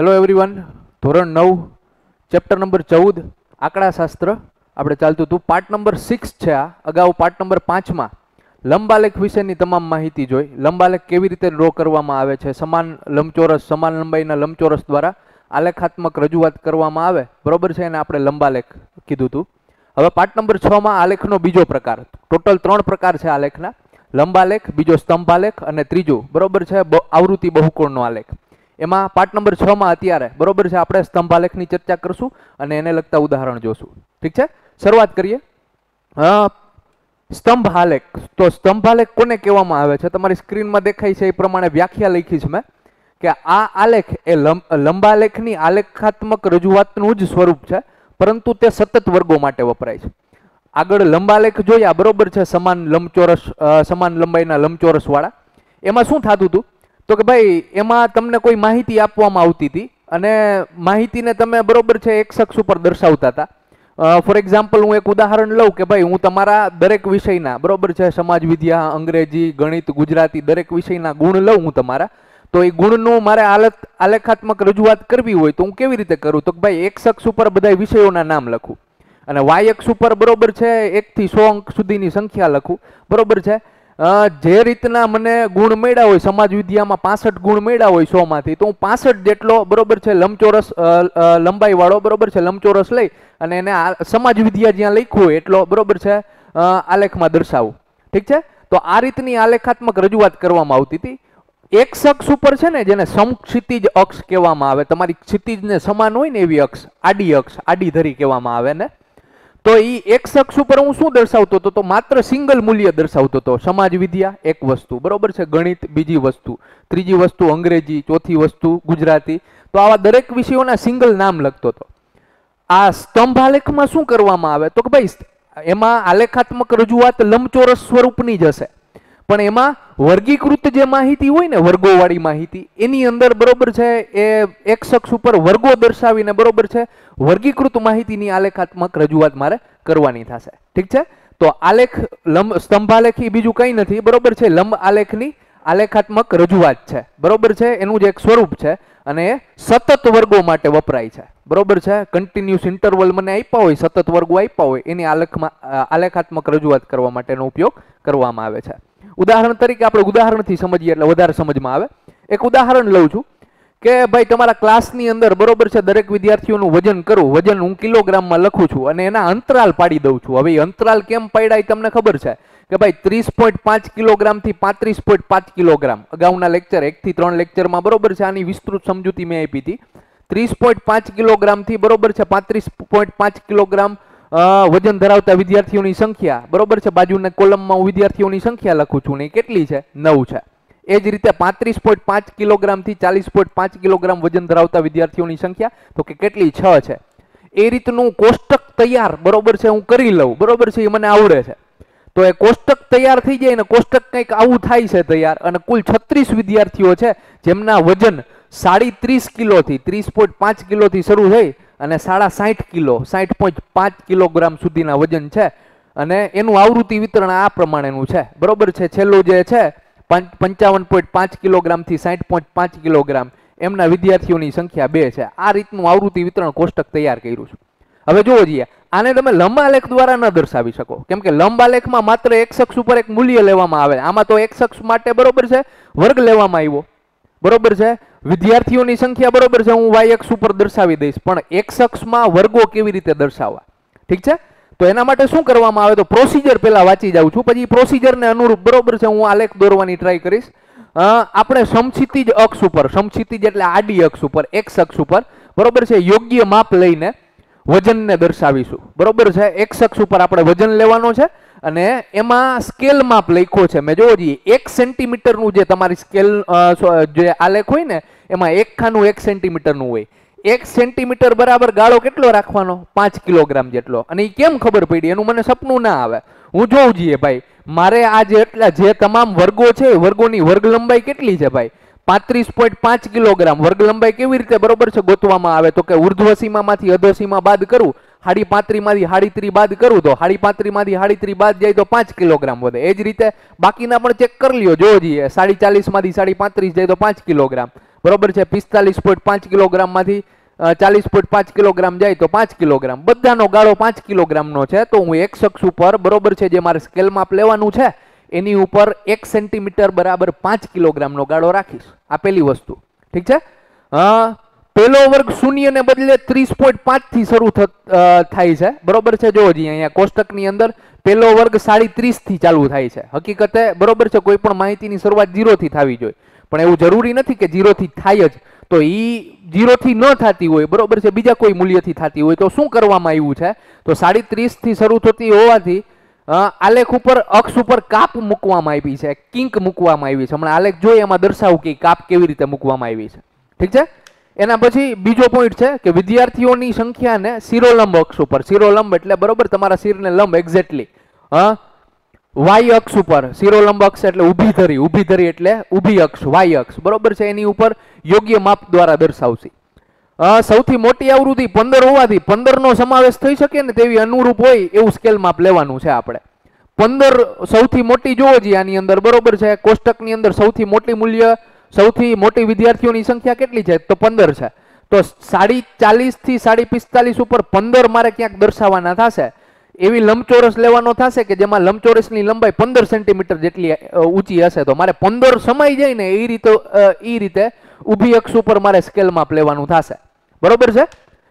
Hello everyone ધોરણ નવ chapter number ચૌદ આંકડાશાસ્ત્ર આપણે ચાલતું હતું. પાર્ટ નંબર સિક્સ છે આ. અગાઉ પાર્ટ નંબર પાંચમાં લંબાલેખ વિશેની તમામ માહિતી જોઈ. લંબાલેખ કેવી રીતે ડ્રો કરવામાં આવે છે? સમાન લંબચોરસ, સમાન લંબાઈના લંબચોરસ દ્વારા આલેખાત્મક રજૂઆત કરવામાં આવે. બરોબર છે? એને આપણે લંબાલેખ કીધું હતું. હવે પાર્ટ નંબર છમાં આલેખનો બીજો પ્રકાર ટોટલ ત્રણ પ્રકાર છે આલેખના લંબાલેખ બીજો સ્તંભાલેખ અને ત્રીજો. બરોબર છે? આવૃત્તિ બહુકોણનો આલેખ એમાં પાર્ટ નંબર છ માં અત્યારે, બરોબર છે, આપણે સ્તંભાલેખની ચર્ચા કરશું અને એને લગતા ઉદાહરણ જોશું. ઠીક છે? શરૂઆત કરીએ. સ્તંભાલેખ. સ્તંભ તો સ્તંભાલેખ કોને કહેવામાં આવે છે? તમારી સ્ક્રીનમાં દેખાય છે એ પ્રમાણે વ્યાખ્યા લખી છે મેં, કે આ આલેખ એ લંબ- લંબાલેખની આલેખાત્મક રજૂઆતનું જ સ્વરૂપ છે, પરંતુ તે સતત વર્ગો માટે વપરાય છે. આગળ લંબાલેખ જોયા, બરોબર છે, સમાન લંબચોરસ સમાન લંબાઈના લંબચોરસ વાળા એમાં શું થતું હતું? તો કે ભાઈ, એમાં તમને કોઈ માહિતી આપવામાં આવતી હતી? અને માહિતીને તમે બરોબર છે, એક શખ્સ ઉપર દર્શાવતા હતા. ફોર એક્ઝામ્પલ હું એક ઉદાહરણ લઉં કે ભાઈ, હું તમારા દરેક વિષયના, બરોબર છે, સમાજ વિદ્યા, અંગ્રેજી, ગણિત, ગુજરાતી, દરેક વિષયના ગુણ લઉં હું તમારા. તો એ ગુણનું મારે આલત આલેખાત્મક રજૂઆત કરવી હોય તો હું કેવી રીતે કરું? તો ભાઈ, એક શખ્સ ઉપર બધા વિષયોના નામ લખું. અને વાય અક્ષ ઉપર બરોબર છે એકથી સો અંક સુધીની સંખ્યા લખું. બરોબર છે? જે રીતના મને ગુણ મળ્યા હોય, સમાજ વિદ્યામાં પાસઠ ગુણ મળ્યા હોય સો માંથી તો હું પાસઠ જેટલો બરોબર છે લંબચોરસ લંબાઈ વાળો બરોબર છે, લંબચોરસ લઈ અને એને સમાજ વિદ્યા જ્યાં લખ્યું હોય એટલો બરોબર છે આલેખમાં દર્શાવું. ઠીક છે? તો આ રીતની આલેખાત્મક રજૂઆત કરવામાં આવતી હતી. એક શખ્સ ઉપર છે ને, જેને સમક્ષિતિજ અક્ષ કહેવામાં આવે, તમારી ક્ષિતિજને સમાન હોય ને એવી અક્ષ, આડી અક્ષ, આડી ધરી કહેવામાં આવે ને તો એ એક શખ્સ ઉપર હું શું દર્શાવતો હતો? તો માત્ર સિંગલ મૂલ્ય દર્શાવતો હતો. સમાજ વિદ્યા એક વસ્તુ. બરોબર છે? ગણિત બીજી વસ્તુ. ત્રીજી વસ્તુ અંગ્રેજી, ચોથી વસ્તુ ગુજરાતી. તો આવા દરેક વિષયોના સિંગલ નામ લખતો હતો. આ સ્તંભ આલેખમાં શું કરવામાં આવે? તો કે ભાઈ, એમાં આલેખાત્મક રજૂઆત લંબચોરસ સ્વરૂપની જ હશે. પણ એમાં વર્ગીકૃત જે માહિતી હોય ને, વર્ગોવાળી માહિતી, એની અંદર બરોબર છે એ એક શખ્સ ઉપર વર્ગો દર્શાવીને બરોબર છે. વર્ગીકૃત માહિતીની આલેખાત્મક રજૂઆત મારે કરવાની થશે. ઠીક છે? તો આલેખ, લંબ સ્તંભાલેખ એ બીજું કંઈ નથી. બરોબર છે? લંબ આલેખની આલેખાત્મક રજૂઆત છે. બરોબર છે? એનું જે એક સ્વરૂપ છે અને એ સતત વર્ગો માટે વપરાય છે. બરોબર છે? કન્ટિન્યુઅસ ઇન્ટરવલ મને આપ્યા હોય, સતત વર્ગો આપ્યા હોય, એની આલેખમાં આલેખાત્મક રજૂઆત કરવા માટેનો ઉપયોગ કરવામાં આવે છે. ઉદાહરણ તરીકે આપણે ઉદાહરણથી સમજીએ એટલે વધારે સમજમાં આવે. એક ઉદાહરણ લઉં છું. કે ભાઈ તમારા ક્લાસની અંદર બરોબર છે, દરેક વિદ્યાર્થીઓનું વજન કરું, વજન હું કિલોગ્રામમાં લખું છું અને એના અંતરાલ પાડી દઉં છું. હવે અંતરાલ કેમ પાડ્યા તમને ખબર છે? કે ભાઈ ત્રીસ પોઈન્ટ પાંચ કિલોગ્રામથી પાંત્રીસ પોઈન્ટ પાંચ કિલોગ્રામ. અગાઉના લેક્ચર એકથી ત્રણ લેક્ચરમાં બરોબર છે, આની વિસ્તૃત સમજૂતી મેં આપી હતી. ત્રીસ પોઈન્ટ પાંચ કિલોગ્રામથી બરોબર છે, પાંત્રીસ પોઈન્ટ પાંચ કિલોગ્રામ વજન ધરાવતા વિદ્યાર્થીઓની સંખ્યા. બરોબર છે, બાજુના કોલમમાં હું વિદ્યાર્થીઓની સંખ્યા લખું છું ને કેટલી છે? નવ છે. એ જ રીતે પાંત્રીસ પોઈન્ટ પાંચ કિલોગ્રામથી ચાલીસ પોઈન્ટ પાંચ કિલોગ્રામ વજન ધરાવતા વિદ્યાર્થીઓની સંખ્યા, તો કે કેટલી? છ છે. એ રીતનું કોષ્ટક તૈયાર બરોબર છે, હું કરી લઉં. બરોબર છે, એ મને આવડે છે. તો એ કોષ્ટક તૈયાર થઈ જાય ને કોષ્ટક કંઈક આવું થાય છે તૈયાર. અને કુલ છત્રીસ વિદ્યાર્થીઓ છે, જેમના વજન સાડી ત્રીસ કિલોથી, ત્રીસ પોઈન્ટ પાંચ કિલોથી શરૂ થઈ અને સાડા સાઠ કિલો, સાઠ પોઈન્ટ પાંચ કિલોગ્રામ સુધીના વજન છે. અને એનું આવૃત્તિ વિતરણ આ પ્રમાણેનું છે. બરોબર છે? છેલ્લું જે છે પંચાવન પોઈન્ટ પાંચ કિલોગ્રામથી સાઠ પોઈન્ટ પાંચ કિલોગ્રામ એમના વિદ્યાર્થીઓની સંખ્યા બે છે. આ રીતનું આવૃત્તિ વિતરણ કોષ્ટક તૈયાર કર્યું છે. હવે જુઓ જઈએ, આને તમે લંબાલેખ દ્વારા ન દર્શાવી શકો. કેમ કે લંબાલેખમાં માત્ર એક શખ્સ ઉપર એક મૂલ્ય લેવામાં આવે. આમાં તો એક શખ્સ માટે બરોબર છે, વર્ગ લેવામાં આવ્યો. બરોબર છે? વિદ્યાર્થીઓની સંખ્યા બરોબર છે. હું વાય એક્સ ઉપર દર્શાવી દઈશ. પણ એક શખ્સમાં વર્ગો કેવી રીતે દર્શાવવા? ઠીક છે? તો એના માટે શું કરવામાં આવે તો પ્રોસિજર પહેલા વાંચી જાઉં છું. પછી પ્રોસિજરને અનુરૂપ બરોબર છે, હું આલેખ દોરવાની ટ્રાય કરીશ. આપણે સમક્ષિતિજ અક્ષ ઉપર સમક્ષિતિજ એટલે આડી અક્ષ ઉપર એક અક્ષ ઉપર, બરોબર છે, યોગ્ય માપ લઈને વજનને દર્શાવીશું. બરોબર છે એક અક્ષ ઉપર આપણે વજન લેવાનો છે અને એમાં સ્કેલ માપ લખ્યો છે. મેં જોવો જોઈએ, એક સેન્ટીમીટરનું જે તમારી સ્કેલ જે આલેખ હોય ને, એમાં એક ખાનું એક સેન્ટીમીટરનું હોય. એક સેન્ટીમીટર બરાબર ગાળો કેટલો રાખવાનો? પાંચ કિલોગ્રામ જેટલો. અને એ કેમ ખબર પડી? એનું મને સપનું ના આવે. હું જોઉં જોઈએ ભાઈ. મારે આ જે એટલા જે તમામ વર્ગો છે વર્ગોની વર્ગ લંબાઈ કેટલી છે ભાઈ? પાંત્રીસ પોઈન્ટ પાંચ કિલોગ્રામ. વર્ગ લંબાઈ કેવી રીતે બરોબર છે ગોતવામાં આવે? તો કે ઉર્ધ્વ સીમામાંથી અધર સીમા બાદ કરું? હાડી પાંત્રીમાંથી હાડી ત્રી બાદ કરું તો હાડી પાંત્રીમાંથી હાડી ત્રી બાદ જાય તો પાંચ કિલોગ્રામ વધે. એ જ રીતે બાકીના પણ ચેક કરી લ્યો. જોવો જોઈએ સાડી ચાલીસમાંથી સાડી પાંત્રીસ જાય તો પાંચ કિલોગ્રામ. બરોબર છે? પિસ્તાલીસ પોઈન્ટ પાંચ કિલોગ્રામમાંથી ચાલીસ પોઈન્ટ પાંચ કિલોગ્રામ જાય તો પાંચ કિલોગ્રામ. બધાનો ગાળો પાંચ કિલોગ્રામનો છે, તો હું એક શખ્સ ઉપર, બરોબર છે, જે મારે સ્કેલ માપ લેવાનું છે, એની ઉપર એક સેન્ટીમીટર બરાબર પાંચ કિલોગ્રામનો ગાળો રાખીશ. આ પહેલી વસ્તુ. ઠીક છે? પહેલો વર્ગ શૂન્યને બદલે ત્રીસ પોઈન્ટ પાંચથી શરૂ થાય છે. બરોબર છે? જો જી, અહીંયા કોષ્ટકની અંદર પહેલો વર્ગ સાડી ત્રીસથી ચાલુ થાય છે. હકીકતે બરોબર છે? કોઈ પણ માહિતીની શરૂઆત જીરોથી થવી જોઈએ. પણ એવું જરૂરી નથી કે જીરોથી થાય જ. તો ઈ જીરોથી ન થતી હોય, બરોબર છે? બીજા કોઈ મૂલ્યથી થતી હોય તો શું કરવામાં આવ્યું છે? તો સાડી ત્રીસથી શરૂ થતી હોવાથી આલેખ ઉપર અક્ષ ઉપર કાપ મૂકવામાં આવી છે, કિંક મૂકવામાં આવી છે. હમણાં આલેખ જોઈએ એમાં દર્શાવું કે કાપ કેવી રીતે મૂકવામાં આવી છે. ઠીક છે? એના પછી બીજો પોઈન્ટ છે કે વિદ્યાર્થીઓની સંખ્યાને શિરોલંબ અક્ષ ઉપર. શિરોલંબ એટલે બરોબર તમારા શિરને લંબ એક્ઝેક્ટલી હા વાય અક્ષ ઉપર, શિરોલંબ અક્ષ એટલે ઊભી ધરી ઊભી ધરી એટલે ઊભી અક્ષ, વાય અક્ષ. બરોબર છે? એની ઉપર યોગ્ય માપ દ્વારા દર્શાવશે. સૌથી મોટી આવૃત્તિ પંદર હોવાથી પંદર નો સમાવેશ થઈ શકે ને તેવી અનુરૂપ હોય એવું સ્કેલ માપ લેવાનું છે આપણે. પંદર સૌથી મોટી જોવો જોઈએ આની અંદર, બરોબર છે? કોષ્ટકની અંદર સૌથી મોટી મૂલ્ય, સૌથી મોટી વિદ્યાર્થીઓની સંખ્યા કેટલી છે? તો પંદર છે. તો સાડી ચાલીસથી સાડી પિસ્તાલીસ ઉપર પંદર મારે ક્યાંક દર્શાવવાના થશે. એવી લંબચોરસ લેવાનો થશે કે જેમાં લંબચોરસની લંબાઈ પંદર સેન્ટીમીટર જેટલી ઊંચી હશે, તો મારે પંદર સમાઈ જાય ને એ રીતે એ રીતે ઊભી અક્ષ ઉપર મારે સ્કેલ માપ લેવાનું થશે. બરોબર છે?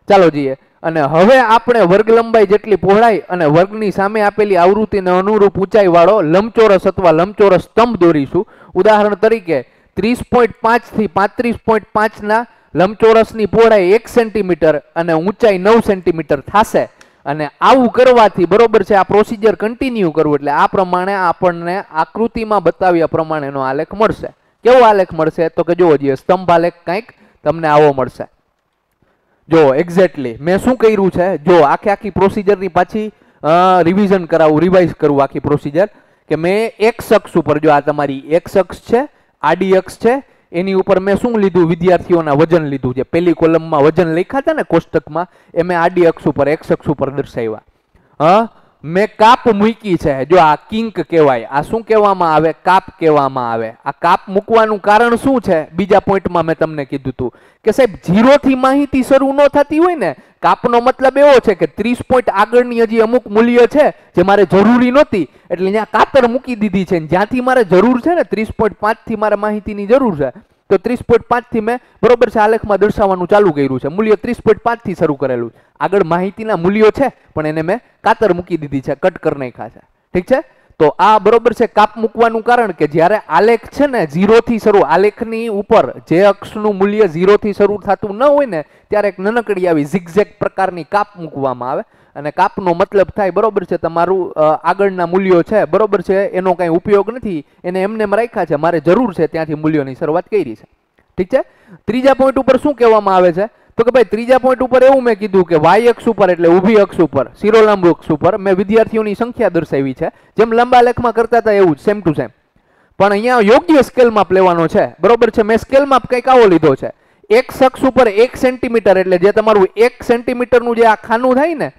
ચાલો જઈએ. અને હવે આપણે વર્ગ લંબાઈ જેટલી પહોળાઈ અને વર્ગની સામે આપેલી આવૃત્તિને અનુરૂપ ઊંચાઈ વાળો લંબચોરસ અથવા લંબચોરસ સ્તંભ દોરીશું. ઉદાહરણ તરીકે, ત્રીસ પોઈન્ટ પાંચથી પાંત્રીસ પોઈન્ટ પાંચના લંબચોરસની પહોળાઈ એક સેન્ટીમીટર અને ઊંચાઈ નવ સેન્ટીમીટર થશે. અને આવું કરવાથી બરોબર છે, આ પ્રોસિજર કન્ટિન્યુ કરવું એટલે આ પ્રમાણે આપણને આકૃતિમાં બતાવ્યા પ્રમાણેનો આલેખ મળશે. કેવો આલેખ મળશે? તો કે જુઓ જોઈએ સ્તંભ આલેખ કંઈક તમને આવો મળશે. જો એક્ઝેક્ટલી મેં શું કર્યું છે? જો આખી આખી પ્રોસિજરની પાછી રિવિઝન કરાવું રિવાઇઝ કરવું આખી પ્રોસિજર કે મેં એક શખ્સ ઉપર, જો આ તમારી એક શખ્સ છે, આડી અક્ષ છે એની ઉપર મેં શું લીધું? વિદ્યાર્થીઓના વજન લીધું છે. પહેલી કોલમમાં વજન લખ્યા હતા ને કોષ્ટકમાં, એ મેં આડી અક્ષ ઉપર, એક્સ અક્ષ ઉપર દર્શાવ્યા. હા? મેં કાપ મૂકી છે. જો આ કિંક કહેવાય, આ શું કહેવામાં આવે? કાપ કહેવામાં આવે. આ કાપ મૂકવાનું કારણ શું છે? બીજા પોઈન્ટમાં મેં તમને કીધું હતું કે સાહેબ જીરોથી માહિતી શરૂ ન થતી હોય ને, કાપનો મતલબ એવો છે કે ત્રીસ પોઈન્ટ આગળની હજી અમુક મૂલ્ય છે જે મારે જરૂરી નહોતી. એટલે અહીંયા કાતર મૂકી દીધી છે. જ્યાંથી મારે જરૂર છે ને ત્રીસ પોઈન્ટ પાંચથી મારે માહિતીની જરૂર છે, તો ત્રીસ પોઈન્ટ પાંચથી મેં બરોબર છે આલેખમાં દર્શાવવાનું ચાલુ કર્યું છે. મૂલ્ય ત્રીસ પોઈન્ટ પાંચથી શરૂ કરેલું આગળ માહિતીના મૂલ્યો છે, પણ એને મેં કાતર મૂકી દીધી છે, કટ કરી નાખ્યા છે. ઠીક છે? તો આ બરોબર છે કાપ મૂકવાનું કારણ કે જ્યારે આલેખ છે ને ઝીરોથી શરૂ આલેખની ઉપર જે અક્ષનું મૂલ્ય ઝીરોથી શરૂ થતું ન હોય ને, ત્યારે એક નનકડી આવી ઝિગઝેગ પ્રકારની કાપ મૂકવામાં આવે. અને કાપનો મતલબ થાય બરોબર છે, તમારું આગળના મૂલ્યો છે, બરોબર છે, એનો કાંઈ ઉપયોગ નથી, એને એમને એમ રાખ્યા છે, મારે જરૂર છે ત્યાંથી મૂલ્યોની શરૂઆત કરી છે. ઠીક છે? ત્રીજા પોઈન્ટ ઉપર શું કહેવામાં આવે છે? તો કે ભાઈ, ત્રીજા પોઈન્ટ ઉપર એવું મેં કીધું કે વાય અક્ષ ઉપર એટલે ઊભી અક્ષ ઉપર, શિરોલંબ અક્ષ ઉપર મેં વિદ્યાર્થીઓની સંખ્યા દર્શાવી છે. જેમ લંબા લેખમાં કરતા હતા એવું જ સેમ ટુ સેમ પણ અહીંયા યોગ્ય સ્કેલ માપ લેવાનો છે. બરોબર છે? મેં સ્કેલ માપ કંઈક આવો લીધો છે. એક શખ્સ ઉપર એક સેન્ટીમીટર એટલે જે તમારું એક સેન્ટીમીટરનું જે આ ખાનું થાય ને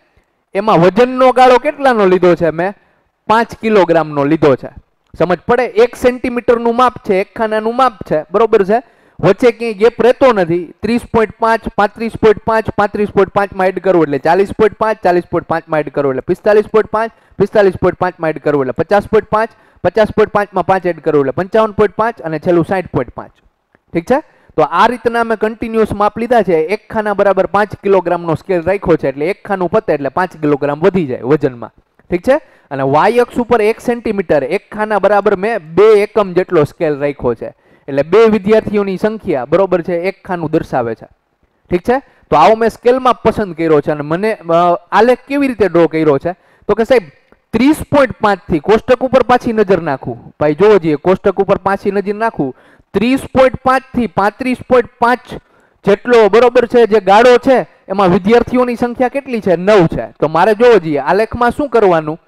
એમાં વજનનો ગાળો કેટલાનો લીધો છે મેં? પાંચ કિલોગ્રામનો લીધો છે. સમજ પડે? એક સેન્ટીમીટરનું માપ છે, એક ખાનાનું માપ છે. બરોબર છે? વચ્ચે ક્યાંય ગેપ રહેતો નથી. ત્રીસ પોઈન્ટ પાંચ, પાંત્રીસ પોઈન્ટ પાંચ, પાંત્રીસ પોઈન્ટ પાંચમાં એડ કરવું એટલે ચાલીસ પોઈન્ટ પાંચ, ચાલીસ પોઈન્ટ પાંચમાં એડ કરવું એટલે પિસ્તાલીસ પોઈન્ટ પાંચ, પિસ્તાલીસ પોઈન્ટ પાંચમાં એડ કરવું એટલે પચાસ પોઈન્ટ પાંચ, પચાસ પોઈન્ટ પાંચમાં પાંચ એડ કરવું એટલે પંચાવન પોઈન્ટ પાંચ અને છેલ્લું સાઠ પોઈન્ટ પાંચ. ઠીક છે? તો આ રીતના મેં કન્ટિન્યુઅસ માપ લીધા છે. એક ખાના બરાબર પાંચ કિલોગ્રામનો સ્કેલ રાખ્યો છે એટલે એક ખાનું પતે એટલે પાંચ કિલોગ્રામ વધી જાય વજનમાં. ઠીક છે? અને વાય અક્ષ ઉપર એક સેન્ટીમીટર એક ખાના બરાબર મેં બે એકમ જેટલો સ્કેલ રાખ્યો છે. એટલે બે વિદ્યાર્થીઓની સંખ્યા બરોબર છે, એક ખાનું દર્શાવે છે. ઠીક છે? તો આવો મેં સ્કેલમાં પસંદ કર્યો છે અને મને આલેખ કેવી રીતે ડ્રો કર્યો છે? તો કે સાહેબ, ત્રીસ પોઈન્ટ પાંચથી કોષ્ટક ઉપર પાછી નજર નાખું. ભાઈ, જોવો જોઈએ કોષ્ટક ઉપર પાછી નજર નાખું. ત્રીસ પોઈન્ટ પાંચથી પાંત્રીસ પોઈન્ટ પાંચ જેટલો બરોબર છે જે ગાળો છે, એમાં વિદ્યાર્થીઓની સંખ્યા કેટલી છે? નવ છે. તો મારે જોવો જોઈએ આલેખમાં શું કરવાનું?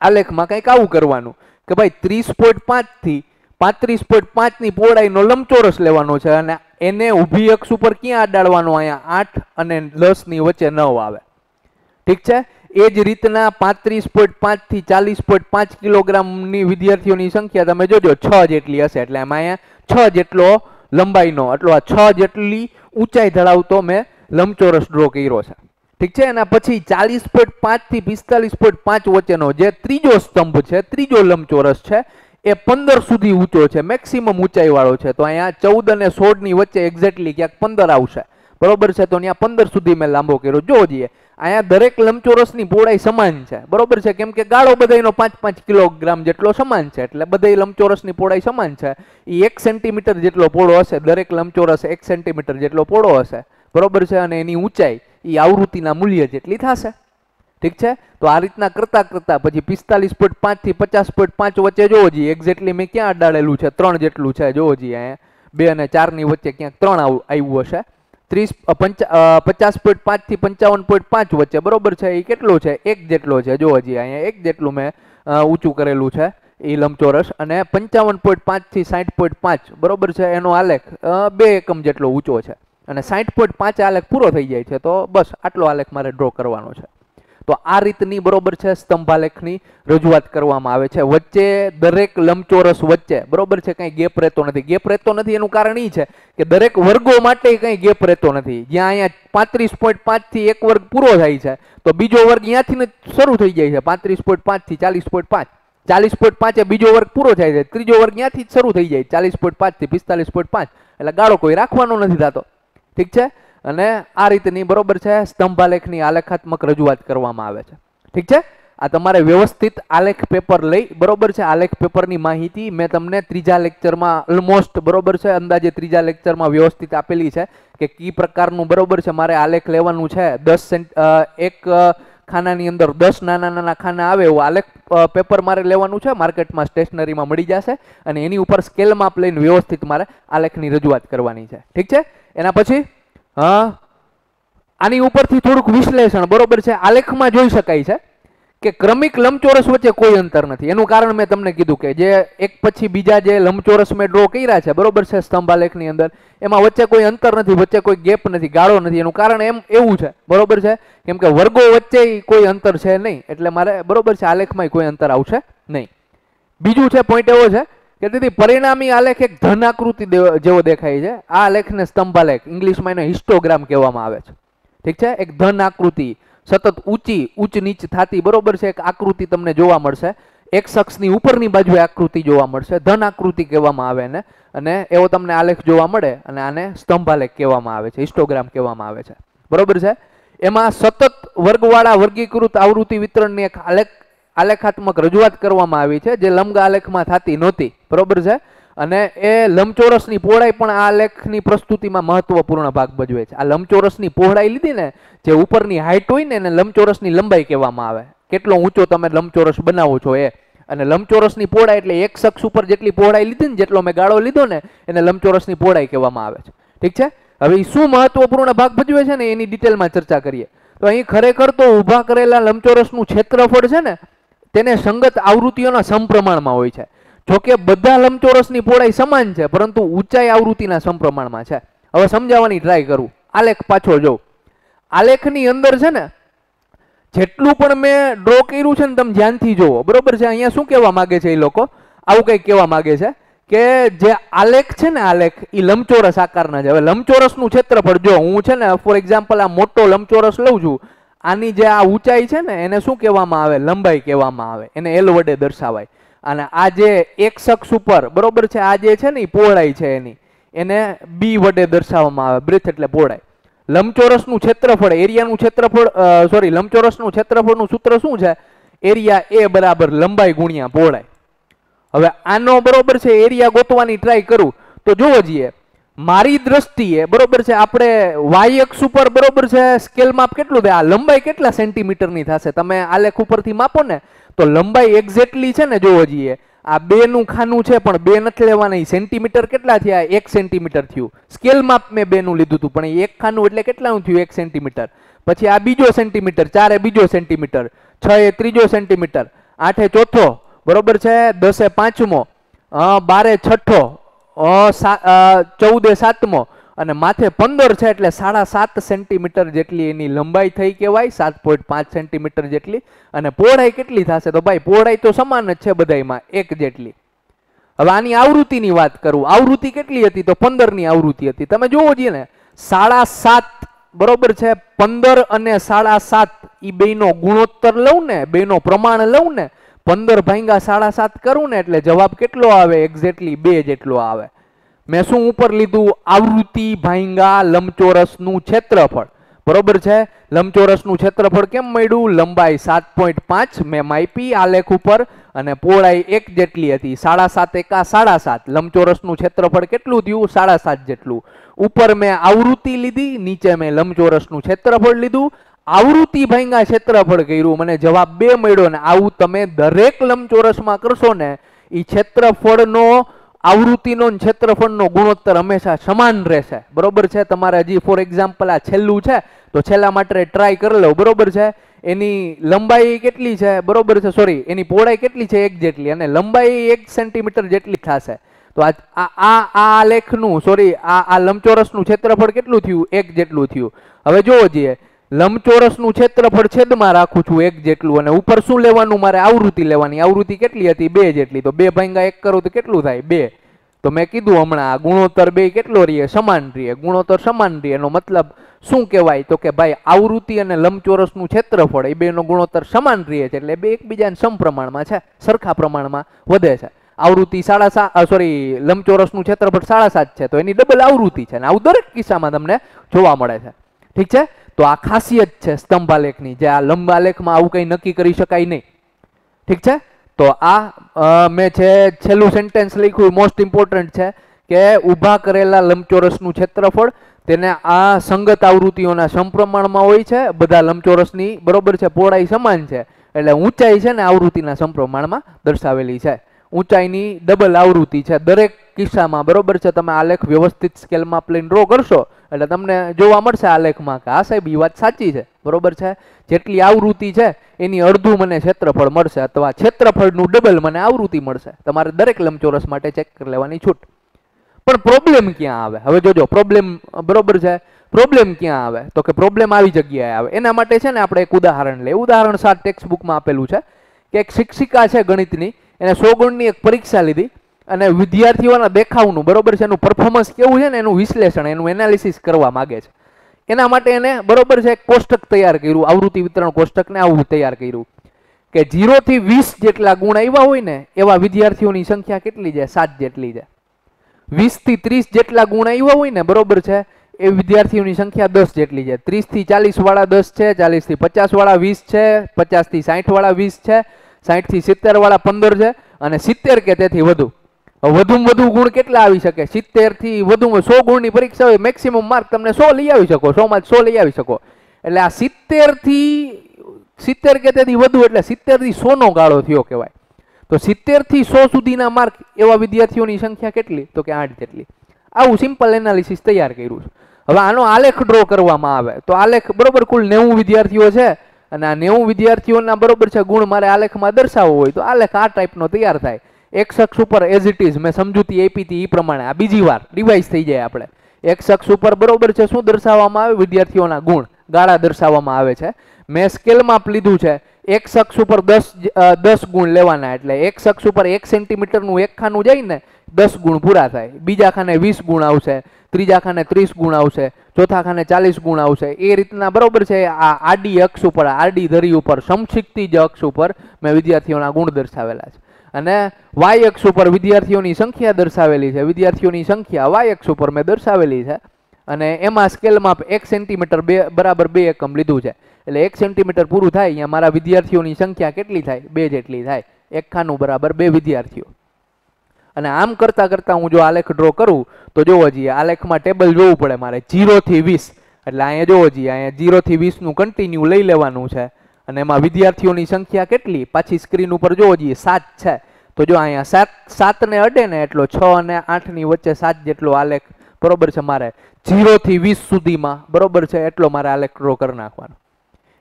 આલેખમાં કંઈક આવું કરવાનું કે ભાઈ ત્રીસ પોઈન્ટ પાંચથી પાંત્રીસ પોઈન્ટ પાંચની પહોળાઈનો લંબચોરસ લેવાનો છે અને એને ઊભી અક્ષ ઉપર ક્યાં અડાડવાનો? અહીંયા આઠ અને દસની વચ્ચે નવ આવે. ઠીક છે? એ જ રીતના પાંત્રીસ પોઈન્ટ પાંચથી ચાલીસ પોઈન્ટ પાંચ કિલોગ્રામની વિદ્યાર્થીઓની સંખ્યા તમે જોજો, છ જેટલી હશે. એટલે એમાં અહીંયા છ જેટલો લંબાઈનો એટલો આ છ જેટલી ઊંચાઈ ધરાવતો મેં લંબચોરસ ડ્રો કર્યો છે. ઠીક છે? એના પછી ચાલીસ પોઈન્ટ પાંચથી પિસ્તાલીસ પોઈન્ટ પાંચ વચ્ચેનો જે ત્રીજો સ્તંભ છે, ત્રીજો લંબચોરસ છે, એ પંદર સુધી ઊંચો છે મેક્સિમમ ઊંચાઈ વાળો છે. તો અહીંયા ચૌદ અને સોળની વચ્ચે એક્ઝેક્ટલી ક્યાંક પંદર આવશે. બરોબર છે? તો ત્યાં પંદર સુધી મેં લાંબો કર્યો. જો જઈએ અહીંયા દરેક લંબચોરસની પહોળાઈ સમાન છે. બરોબર છે? કેમ કે ગાળો બધાયનો પાંચ પાંચ કિલોગ્રામ જેટલો સમાન છે, એટલે બધાય લંબચોરસની પહોળાઈ સમાન છે. એ એક સેન્ટીમીટર જેટલો પહોળો હશે, દરેક લંબચોરસ એક સેન્ટીમીટર જેટલો પહોળો હશે. બરોબર છે? અને એની ઊંચાઈ એ આવૃત્તિના મૂલ્ય જેટલી થશે. ઠીક છે? તો આ રીતના કરતા કરતા પછી પિસ્તાલીસ પોઈન્ટ પાંચથી પચાસ પોઈન્ટ પાંચ વચ્ચે જોવો જોઈએ એક્ઝેક્ટલી મેં ક્યાં અડાડેલું છે? ત્રણ જેટલું છે, જોવો જોઈએ અહીંયા. બે અને ચારની વચ્ચે ક્યાંક ત્રણ આવ- આવ્યું હશે. ત્રીસ પંચા પચાસ પોઈન્ટ પાંચથી પંચાવન પોઈન્ટ પાંચ વચ્ચે, બરોબર છે? એ કેટલો છે? એક જેટલો છે, જો હજી અહીંયા એક જેટલું મેં ઊંચું કરેલું છે એ લંબચોરસ. અને પંચાવન પોઈન્ટ પાંચથી સાઠ પોઈન્ટ પાંચ, બરોબર છે? એનો આલેખ બે એકમ જેટલો ઊંચો છે. અને સાઠ પોઈન્ટ પાંચ આલેખ પૂરો થઈ જાય છે, તો બસ આટલો આલેખ મારે ડ્રો કરવાનો છે. તો આ રીતની બરોબર છે સ્તંભાલેખની રજૂઆત કરવામાં આવે છે. વચ્ચે દરેક લંબચોરસ વચ્ચે બરોબર છે, કંઈ ગેપ રહેતો નથી. ગેપ રહેતો નથી એનું કારણ એ છે કે દરેક વર્ગો માટે કંઈ ગેપ રહેતો નથી. જ્યાં અહીંયા પાંત્રીસ પોઈન્ટ પાંચથી એક વર્ગ પૂરો થાય છે, તો બીજો વર્ગ જ શરૂ થઈ જાય છે. પાંત્રીસ પોઈન્ટ પાંચથી ચાલીસ પોઈન્ટ પાંચ. ચાલીસ પોઈન્ટ પાંચે બીજો વર્ગ પૂરો થાય છે, ત્રીજો વર્ગ ત્યાંથી જ શરૂ થઈ જાય. ચાલીસ પોઈન્ટ પાંચથી પિસ્તાલીસ પોઈન્ટ પાંચ. એટલે ગાળો કોઈ રાખવાનો નથી થતો. ઠીક છે? અને આ રીતની બરોબર છે, સ્તંભાલેખની આલેખાત્મક રજૂઆત કરવામાં આવે છે. ઠીક છે? આ તમારે વ્યવસ્થિત આલેખ પેપર લઈ, બરોબર છે? આલેખ પેપરની માહિતી મેં તમને ત્રીજા લેક્ચરમાં ઓલમોસ્ટ બરોબર છે, અંદાજે ત્રીજા લેક્ચરમાં વ્યવસ્થિત આપેલી છે કે કી પ્રકારનું બરોબર છે, મારે આલેખ લેવાનું છે. દસ સેન્ટ એક ખાનાની અંદર દસ નાના નાના ખાના આવે એવું આલેખ પેપર મારે લેવાનું છે, માર્કેટમાં સ્ટેશનરીમાં મળી જશે અને એની ઉપર સ્કેલ માપ લઈને વ્યવસ્થિત મારે આલેખની રજૂઆત કરવાની છે. ઠીક છે? એના પછી હા? આની ઉપરથી થોડુંક વિશ્લેષણ, બરોબર છે? આલેખમાં જોઈ શકાય છે કે ક્રમિક લંબચોરસ વચ્ચે કોઈ અંતર નથી. એનું કારણ મેં તમને કીધું કે જે એક પછી બીજા જે લંબચોરસ મેં ડ્રો કર્યા છે, બરોબર છે સ્તંભાલેખની અંદર, એમાં વચ્ચે કોઈ અંતર નથી, વચ્ચે કોઈ ગેપ નથી, ગાળો નથી. એનું કારણ એમ, એવું છે. બરોબર છે? કેમ કે વર્ગો વચ્ચે કોઈ અંતર છે નહીં. એટલે મારે, બરોબર છે આલેખમાં કોઈ અંતર આવશે નહીં. બીજું છે પોઈન્ટ એવો છે કે તેથી પરિણામી આલેખ એક ધન દેવ- જેવો દેખાય છે. આ આલેખને સ્તંભાલેખ, ઇંગ્લિશમાં એને હિસ્ટોગ્રામ કહેવામાં આવે છે. ઠીક છે? એક ધન આકૃતિ સતત ઊંચી, ઊંચ નીચ થતી, બરોબર છે? એક આકૃતિ તમને જોવા મળશે. એક શખ્સની ઉપરની બાજુએ આકૃતિ જોવા મળશે. ધન આકૃતિ કહેવામાં આવે ને અને એવો તમને આલેખ જોવા મળે અને આને સ્તંભાલેખ કહેવામાં આવે છે, હિસ્ટોગ્રામ કહેવામાં આવે છે. બરોબર છે? એમાં સતત વર્ગવાળા વર્ગીકૃત આવૃત્તિ વિતરણની એક આલેખ આલેખાત્મક રજૂઆત કરવામાં આવી છે, જે લંબ આલેખમાં થતી નહોતી. બરોબર છે? અને એ લંબચોરસની પહોળાઈ પણ આ લેખની પ્રસ્તુતિમાં મહત્વપૂર્ણ ભાગ ભજવે છે. આ લંબચોરસની પહોળાઈ લીધી ને, જે ઉપરની હાઈટ હોય ને, એને લંબચોરસની લંબાઈ કહેવામાં આવે. કેટલો ઊંચો તમે લંબચોરસ બનાવો છો એ. અને લંબચોરસની પહોળાઈ એટલે એક શખ્સ ઉપર જેટલી પહોળાઈ લીધી ને, જેટલો મેં ગાળો લીધો ને, એને લંબચોરસની પહોળાઈ કહેવામાં આવે છે. ઠીક છે? હવે શું મહત્વપૂર્ણ ભાગ ભજવે છે ને, એની ડિટેલમાં ચર્ચા કરીએ. તો અહીં ખરેખર તો ઊભા કરેલા લંબચોરસનું ક્ષેત્રફળ છે ને તેને સંગત આવૃત્તિઓના સમપ્રમાણમાં હોય છે. જોકે બધા લંબચોરસની પહોળાઈ સમાન છે, પરંતુ ઊંચાઈ આવૃત્તિના સમપ્રમાણમાં છે. હવે સમજાવવાની ટ્રાય કરું. આલેખ પાછો જો આલેખની અંદર છે ને, જેટલું પણ મેં ડ્રો કર્યું છે ને તમે ધ્યાનથી જુઓ. બરોબર છે? અહીંયા શું કહેવા માંગે છે એ લોકો? આવું કંઈક કહેવા માંગે છે કે જે આલેખ છે ને આલેખ એ લંબચોરસ આકારના છે. હવે લંબચોરસનું ક્ષેત્રફળ જો હું છે ને ફોર એક્ઝામ્પલ આ મોટો લંબચોરસ લઉં છું આની જે આ ઊંચાઈ છે ને, એને શું કહેવામાં આવે? લંબાઈ કહેવામાં આવે. એને એલ વડે દર્શાવાય. અને આ જે એક શખ્સ ઉપર, બરોબર છે, આ જે છે ને પહોળાઈ છે એની. એને બી વડે દર્શાવવામાં આવે, બ્રેથ એટલે પહોળાઈ. લંબચોરસનું ક્ષેત્રફળ, એરિયાનું ક્ષેત્રફળ સોરી લંબચોરસનું ક્ષેત્રફળનું સૂત્ર શું છે? એરિયા એ બરાબર લંબાઈ ગુણ્યા પહોળાઈ. હવે આનો બરોબર છે, એરિયા ગોતવાની ટ્રાય કરું. તો જોવો જઈએ મારી દ્રષ્ટિએ, બરોબર છે, આપણે વાય અક્ષ ઉપર બરોબર છે સ્કેલ માપ કેટલું થાય? આ લંબાઈ કેટલા સેન્ટીમીટરની થશે? તમે આલેખ ઉપરથી માપો ને, તો લંબાઈ એક્ઝેક્ટલી છે ને, જોવો જઈએ. આ બે નું ખાનું છે, પણ બે નથી લેવાના. સેન્ટીમીટર કેટલા થયા? એક સેન્ટીમીટર થયું. સ્કેલ માપ મેં બે નું લીધું હતું, પણ એક ખાનું એટલે કેટલાનું થયું? એક સેન્ટીમીટર પછી આ બીજો સેન્ટીમીટર ચારે બીજો સેન્ટીમીટર છ એ ત્રીજો સેન્ટીમીટર આઠે ચોથો, બરોબર છે, દસે પાંચમો બારે છઠ્ઠો ચૌદે સાતમો. અને માથે પંદર છે એટલે સાડા સાત સેન્ટીમીટર જેટલી એની લંબાઈ થઈ કહેવાય, સાત પોઈન્ટ પાંચ સેન્ટીમીટર જેટલી. અને પહોળાઈ કેટલી થશે? તો ભાઈ, પહોળાઈ તો સમાન જ છે બધામાં એક જેટલી. હવે આની આવૃત્તિની વાત કરું. આવૃત્તિ કેટલી હતી? તો પંદરની આવૃત્તિ હતી. તમે જોવો છીએ ને, સાડા સાત, બરોબર છે? પંદર અને સાડા સાત એ બેનો ગુણોત્તર લઉં ને બેનો પ્રમાણ લઉં ને પંદર ભાંગા સાડા સાત કરું ને એટલે જવાબ કેટલો આવે? એક્ઝેક્ટલી બે જેટલો આવે. મેં શું ઉપર લીધું? આવૃત્તિ ભાંગા લંબચોરસનું ક્ષેત્રફળ. બરોબર છે? લંબચોરસનું ક્ષેત્રફળ કેમ મળ્યું? લંબાઈ સાત પોઈન્ટ પાંચ, મેં માપી આલેખ ઉપર અને પહોળાઈ એક જેટલી હતી. સાડા સાત એકા સાડા સાત. લંબચોરસનું ક્ષેત્રફળ કેટલું થયું? સાડા સાત જેટલું. ઉપર મેં આવૃત્તિ લીધી, નીચે મેં લંબચોરસનું ક્ષેત્રફળ લીધું આવૃત્તિ ભાંગા ક્ષેત્રફળ કર્યું. મને જવાબ બે મળ્યો ને આવું તમે દરેક લંબચોરસમાં કરશો ને એ ક્ષેત્રફળનો, આવૃત્તિનો ક્ષેત્રફળનો ગુણોત્તર હંમેશા સમાન રહેશે. બરોબર છે? તમારે હજી ફોર એક્ઝામ્પલ આ છેલ્લું છે, તો છેલ્લા માટે ટ્રાય કરી લો. બરોબર છે? એની લંબાઈ કેટલી છે? બરોબર છે? સોરી એની પહોળાઈ કેટલી છે? એક જેટલી. અને લંબાઈ એક સેન્ટીમીટર જેટલી થશે. તો આ આ આ લેખનું સોરી આ આ લંબચોરસનું ક્ષેત્રફળ કેટલું થયું? એક જેટલું થયું. હવે જોવો જોઈએ લંબચોરસનું ક્ષેત્રફળ છેદમાં રાખું છું એક જેટલું અને ઉપર શું લેવાનું? મારે આવૃત્તિ લેવાની. આવૃત્તિ કેટલી હતી? બે જેટલી. તો બે ભાંગા એક કરું તો કેટલું થાય? બે. તો મેં કીધું હમણાં, આ ગુણોત્તર બે કેટલો રહીએ? સમાન રહીએ. ગુણોત્તર સમાન રહીએ. એનો મતલબ શું કહેવાય? તો કે ભાઈ, આવૃત્તિ અને લંબચોરસનું ક્ષેત્રફળ, એ બેનો ગુણોત્તર સમાન રહીએ છે એટલે બે એકબીજાને સમપ્રમાણમાં છે, સરખા પ્રમાણમાં વધે છે. આવૃત્તિ સાડા સાત સોરી લંબચોરસનું ક્ષેત્રફળ સાડા સાત છે. તો એની ડબલ આવૃત્તિ છે અને આવું દરેક કિસ્સામાં તમને જોવા મળે છે. ઠીક છે? તો આ ખાસિયત છે સ્તંભાલેખની જે આ લંબાલેખમાં આવું કંઈ નક્કી કરી શકાય નહીં. ઠીક છે? તો આ મેં છે છેલ્લું સેન્ટેન્સ લખ્યું મોસ્ટ ઇમ્પોર્ટન્ટ છે કે ઊભા કરેલા લંબચોરસનું ક્ષેત્રફળ, તેને આ સંગત આવૃત્તિઓના સમપ્રમાણમાં હોય છે, બધા લંબચોરસની બરોબર છે, પહોળાઈ સમાન છે, એટલે ઊંચાઈ છે ને આવૃત્તિના સમપ્રમાણમાં દર્શાવેલી છે. ઊંચાઈની ડબલ આવૃત્તિ છે દરેક કિસ્સામાં, બરોબર છે? તમે આલેખ વ્યવસ્થિત સ્કેલમાં પ્લેન ડ્રો કરશો, એટલે તમને જોવા મળશે આલેખમાં કે આ સાહેબ એ વાત સાચી છે, બરોબર છે? જેટલી આવૃત્તિ છે, એની અડધું મને ક્ષેત્રફળ મળશે અથવા ક્ષેત્રફળનું ડબલ મને આવૃત્તિ મળશે. તમારે દરેક લંબચોરસ માટે ચેક કરી લેવાની છૂટ. પણ પ્રોબ્લેમ ક્યાં આવે? હવે જોજો પ્રોબ્લેમ બરોબર છે? પ્રોબ્લેમ ક્યાં આવે? તો કે પ્રોબ્લેમ આવી જગ્યાએ આવે. એના માટે છે ને આપણે એક ઉદાહરણ લઈએ. ઉદાહરણ સાત ટેક્સ્ટ બુકમાં આપેલું છે કે એક શિક્ષિકા છે ગણિતની એને સો ગુણની એક પરીક્ષા લીધી અને વિદ્યાર્થીઓના દેખાવનું, બરોબર છે, એનું પરફોર્મન્સ કેવું છે ને એનું વિશ્લેષણ, એનું એનાલિસિસ કરવા માગે છે. એના માટે એને બરોબર છે, એક કોષ્ટક તૈયાર કર્યું, આવૃત્તિ વિતરણ કોષ્ટકને આવું તૈયાર કર્યું કે જીરોથી વીસ જેટલા ગુણ આવ્યા હોય ને, એવા વિદ્યાર્થીઓની સંખ્યા કેટલી છે? સાત જેટલી છે. વીસથી ત્રીસ જેટલા ગુણ આવ્યા હોય ને, બરોબર છે, એ વિદ્યાર્થીઓની સંખ્યા દસ જેટલી છે. ત્રીસથી ચાલીસવાળા ચાલીસ વાળા દસ છે ચાલીસથી પચાસવાળા પચાસ વાળા વીસ છે પચાસથી સાઠવાળા સાઠ વાળા વીસ છે સાઠથી સિત્તેર વાળા પંદર છે અને સિત્તેર કે તેથી વધુ. વધુમાં વધુ ગુણ કેટલા આવી શકે? સિત્તેરથી વધુમાં સો ગુણની પરીક્ષા હોય મેક્સિમમ માર્ક તમને સો લઈ આવી શકો સો માં સો લઈ આવી શકો. એટલે આ સિત્તેરથી સિત્તેર કે તેથી વધુ એટલે સિત્તેરથી સો નો ગાળો થયો કહેવાય. તો સિત્તેરથી સો સુધીના માર્ક એવા વિદ્યાર્થીઓની સંખ્યા કેટલી? તો કે આઠ જેટલી. આવું સિમ્પલ એનાલિસિસ તૈયાર કર્યું છે. હવે આનો આલેખ ડ્રો કરવામાં આવે. તો આલેખ બરોબર કુલ નેવું વિદ્યાર્થીઓ છે. અને આ નેવું વિદ્યાર્થીઓના બરોબર છે, ગુણ મારે આલેખમાં દર્શાવવો હોય તો આલેખ આ ટાઈપનો તૈયાર થાય. એક શખ્સ ઉપર એઝ ઇટ ઇઝ મેં સમજૂતી આપી હતી એ પ્રમાણે. આ બીજી વાર ડિવાઇસ થઈ જાય આપણે. એક શખ્સ ઉપર બરોબર છે, શું દર્શાવવામાં આવે? વિદ્યાર્થીઓના ગુણ, ગાળા દર્શાવવામાં આવે છે. મેં સ્કેલમાં લીધું છે. એક શખ્સ ઉપર દસ દસ ગુણ લેવાના, એટલે એક શખ્સ ઉપર એક સેન્ટીમીટરનું એક ખાનું જાય ને દસ ગુણ પૂરા થાય. બીજા ખાને વીસ ગુણ આવશે, ત્રીજા ખાને ત્રીસ ગુણ આવશે, ચોથા ખાને ચાલીસ ગુણ આવશે. એ રીતના બરોબર છે, આ આડી અક્ષ ઉપર, આડી ધરી ઉપર સમક્ષિક્તિજ અક્ષ ઉપર મેં વિદ્યાર્થીઓના ગુણ દર્શાવેલા છે. અને વાય અક્ષ ઉપર વિદ્યાર્થીઓની સંખ્યા દર્શાવેલી છે. વિદ્યાર્થીઓની સંખ્યા વાય અક્ષ ઉપર મેં દર્શાવેલી છે. અને એમાં સ્કેલમાં એક સેન્ટીમીટર બે, બરાબર બે એકમ લીધું છે. એટલે એક સેન્ટીમીટર પૂરું થાય, અહીંયા મારા વિદ્યાર્થીઓની સંખ્યા કેટલી થાય? બે જેટલી થાય. એક ખાનું બરાબર બે વિદ્યાર્થીઓ. અને આમ કરતા કરતા હું જો આલેખ ડ્રો કરું, તો જોવો જઈએ આલેખમાં ટેબલ જોવું પડે મારે જીરો થી વીસ. એટલે અહીંયા જોવો જઈએ અહીંયા જીરો થી વીસનું કન્ટિન્યુ લઈ લેવાનું છે. અને એમાં વિદ્યાર્થીઓની સંખ્યા કેટલી? પાછી સ્ક્રીન ઉપર જોવો જઈએ સાત છે. તો જો અહીંયા સાત સાત ને અડે ને એટલો છ અને આઠની વચ્ચે સાત જેટલો આલેખ બરોબર છે મારે? જીરો થી વીસ સુધીમાં, બરોબર છે, એટલો મારે આલેખ ડ્રો કરી નાખવાનો.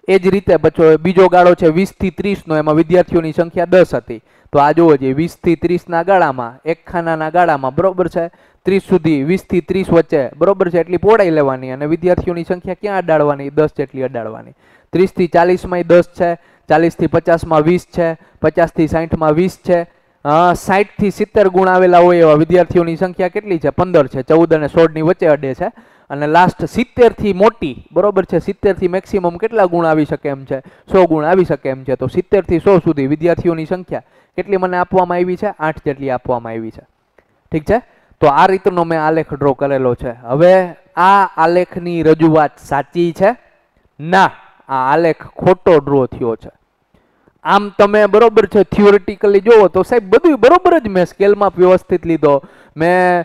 એ જ રીતે બચો બીજો ગાળો છે, વીસથી ત્રીસ નો, એમાં વિદ્યાર્થીઓની સંખ્યા દસ હતી. તો આ જુઓ જોઈએ વીસથી ત્રીસ ના ગાળામાં, એક ખાનાના ગાળામાં, બરોબર છે? ત્રીસ સુધી વીસથી ત્રીસ વચ્ચે, બરોબર છે? એટલી પહોળાઈ લેવાની અને વિદ્યાર્થીઓની સંખ્યા ક્યાં અડાડવાની? દસ જેટલી અડાડવાની. ત્રીસથી ચાલીસમાં દસ છે, ચાલીસથી પચાસમાં વીસ છે, પચાસથી સાઠમાં વીસ છે સાઠથી સિત્તેર ગુણ આવેલા હોય એવા વિદ્યાર્થીઓની સંખ્યા કેટલી છે? પંદર છે. ચૌદ અને સોળની વચ્ચે અડે છે. અને લાસ્ટ સિત્તેરથી મોટી, બરોબર છે? સિત્તેરથી મેક્સિમમ કેટલા ગુણ આવી શકે એમ છે? સો ગુણ આવી શકે એમ છે. તો સિત્તેરથી સો સુધી વિદ્યાર્થીઓની સંખ્યા કેટલી મને આપવામાં આવી છે? આઠ જેટલી આપવામાં આવી છે. ઠીક છે? તો આ રીતનો મેં આલેખ ડ્રો કરેલો છે. હવે આ આલેખની રજૂઆત સાચી છે? ના, આ આલેખ ખોટો ડ્રો થયો છે. આમ તમે બરોબર છે થિયોરિટિકલી જુઓ તો સાહેબ બધું બરોબર જ મેં સ્કેલમાં વ્યવસ્થિત લીધો. મેં